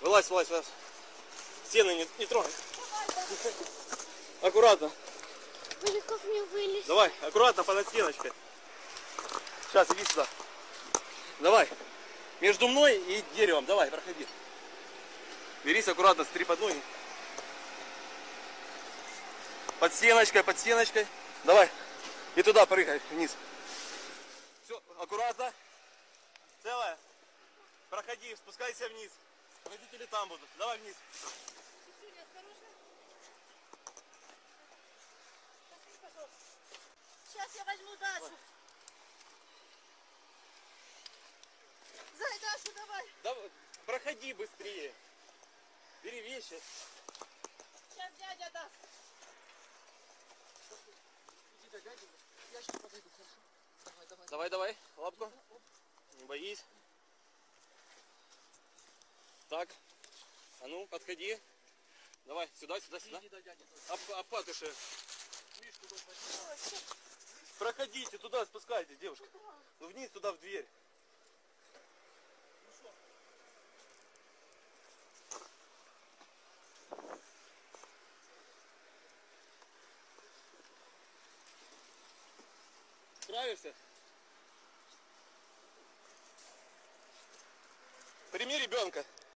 Вылазь, вылазь, вылазь. Стены не, не трогай. Аккуратно. Как мне вылез? Давай, аккуратно под стеночкой. Сейчас, иди сюда. Давай. Между мной и деревом. Давай, проходи. Берись аккуратно, с три под ноги. Под стеночкой, под стеночкой. Давай. И туда прыгай, вниз. Все, аккуратно. Целая. Проходи, спускайся вниз. Родители там будут. Давай вниз. Юля, осторожно. Сейчас я возьму Дашу. Зай, Дашу, давай. Давай, проходи быстрее. Бери вещи. Сейчас дядя даст. Иди до дяди. Я сейчас подойду, хорошо? Давай, давай. Давай, давай, лапку. Не боись. Так. А ну, подходи. Давай, сюда, сюда, сюда. Об, возьми. Проходите туда, спускайтесь, девушка. Ну вниз туда, в дверь. Справишься? Прими ребенка.